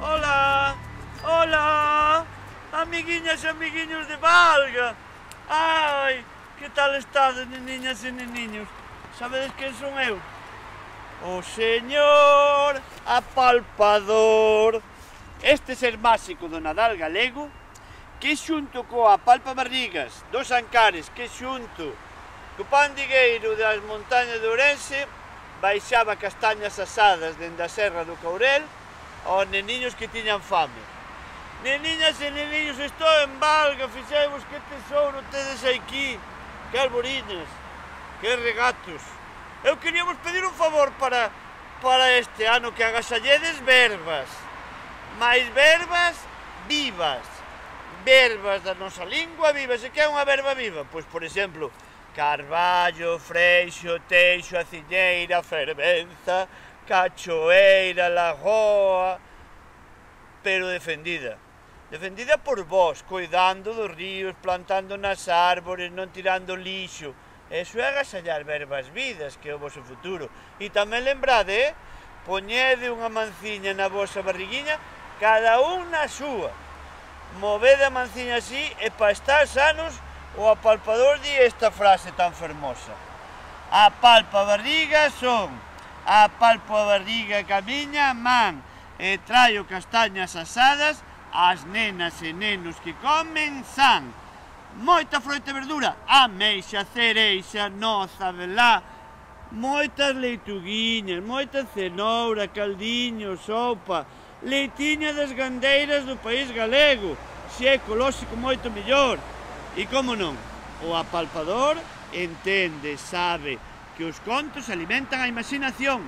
Hola! Hola! Amiguinhas e amiguinhos de Valga! Ai, que tal estades, neniñas e neniños? Sabedes quen son eu? O señor apalpador. Este ser máxico do Nadal galego que xunto coa palpa barrigas dos ancares que xunto co pandigueiro das montañas de Ourense baixaba castañas asadas dende a Serra do Caurel aos neniños que tiñan fame. Neniñas e neniños, estou en Valga, fixemos que tesouro tedes aquí, que alboriñas, que regatos. Eu queríamos pedir un favor para, para este ano que agasalledes verbas, máis verbas vivas, verbas da nosa lingua viva. Se que é unha verba viva? Pois, por exemplo, Carballo, Freixo, Teixo, Aciñeira, Fervenza, Cachoeira, Lagoa, pero defendida. Defendida por vós, coidando dos ríos, plantando nas árbores, non tirando lixo. Eso é agasallar verbas vidas, que é o vosso futuro. E tamén lembrade, eh? poñede unha manciña na vosa barriguinha, cada un na súa. Movede a manciña así e pa estar sanos o apalpador di esta frase tan fermosa. A palpa barriga son a palpobarriga camiña man e traio castañas asadas ás nenas e nenos que comen san. Moita froita e verdura, ameixa, cereixa, noza, velá, moitas leituguiñas, moita cenoura, caldiño, sopa, leitiña das gandeiras do país galego, se é ecolóxico moito mellor. E como non, o apalpador entende, sabe, que os contos alimentan a imaginación.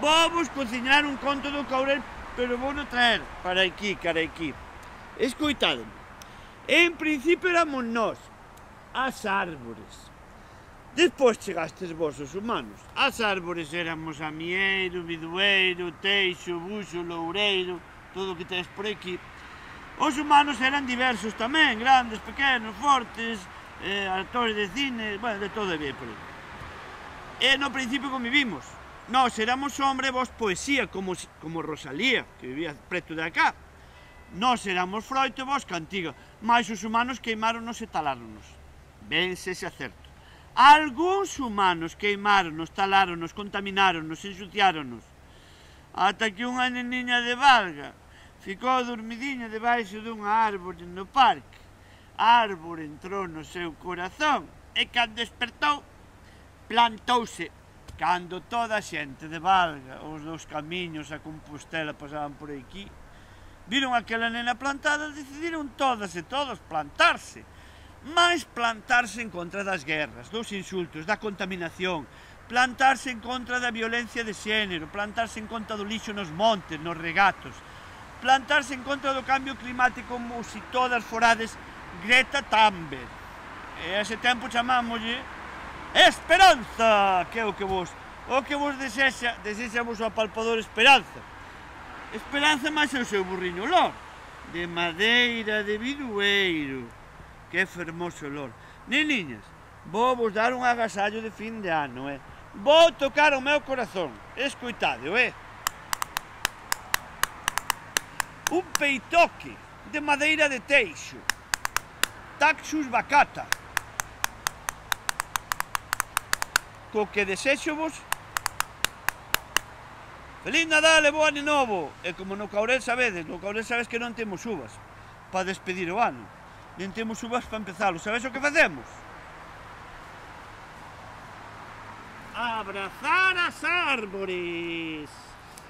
Vou cociñar un conto do Caurel, pero vou no traer para aquí, cara aquí. Escoitadme. En principio éramos nós, as árbores. Despois chegastes vos os humanos. As árbores éramos amieiro, bidueiro, teixo, buxo, loureiro, todo o que tens por aquí. Os humanos eran diversos tamén, grandes, pequenos, fortes, eh, actores de cine, bueno, de todo había por aí. E no principio convivimos. Nós éramos hombre, vos poesía, como, como Rosalía, que vivía preto de acá. Nós éramos froito vos cantiga, mas os humanos queimáronos e taláronos. Vense ese acerto. Alguns humanos queimáronos, taláronos, contamináronos, ensuciáronos. Ata que unha neniña de Valga ficou dormidiña debaixo dunha árbore no parque. A árbore entrou no seu corazón e cando despertou plantouse cando toda a xente de Valga, os dos camiños a Compostela pasaban por aquí, viron aquela nena plantada, decidiron todas e todos plantarse. máis plantarse en contra das guerras, dos insultos, da contaminación, plantarse en contra da violencia de xénero, plantarse en contra do lixo nos montes, nos regatos, plantarse en contra do cambio climático como se todas forades Greta Thunberg. E a ese tempo chamámoslle Esperanza, que é o que vos o que vos desexa, desexamos ao palpador Esperanza. Esperanza máis o seu burriño olor, de madeira de vidueiro. Que fermoso olor. Neniñas, vou vos dar un agasallo de fin de ano, eh? Vou tocar o meu corazón, escoitade, eh? Un peitoque de madeira de teixo, taxus bacata, co que desexovos Feliz Nadal e bo ano novo. E como no Caurel sabedes No Caurel sabes que non temos uvas Para despedir o ano. Nen temos uvas para empezalo. Sabes o que facemos? Abrazar as árbores.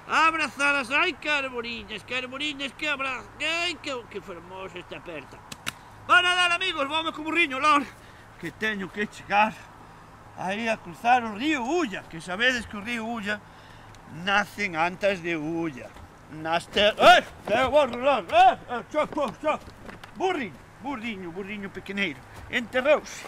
Abrazar as... Ai, que arboriñas, que arboriñas, que abra... Ai, que, que fermosa esta aperta. Va Nadal, amigos, vamos co burriño, lor Que teño que chegar aí a cruzar o río Ulla, que sabedes que o río Ulla nacen antes de Ulla. Nas ter... ¡Eh! eh, eh, borrolón, eh, eh, xo, xo, xo. Burriño, burriño, burriño pequeneiro. Enterrouse.